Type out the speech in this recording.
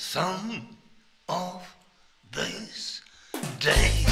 Some of these days.